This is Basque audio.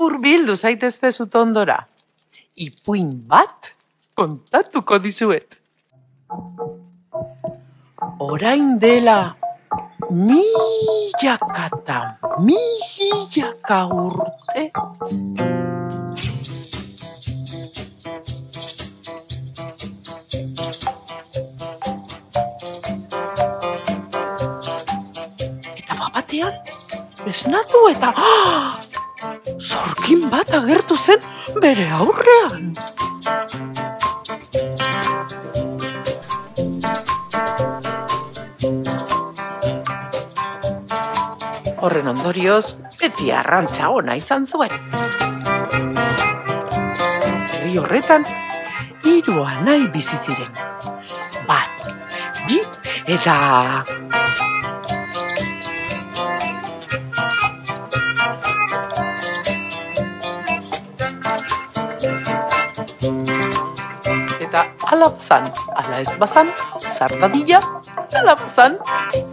urbildu zaitezte zutondora. Ipuin bat kontatuko dizuet. Orain dela milaka eta milaka urte. Eta batean, esnatu eta ah! Sorkin bat agertu zen bere aurrean. Horren ondorioz, beti arrantza ona izan zuen. Herri horretan, hiru anai bizi ziren. Bat, bi eta... alapsan, a la espasan, sardadilla, alapsan. alapsan.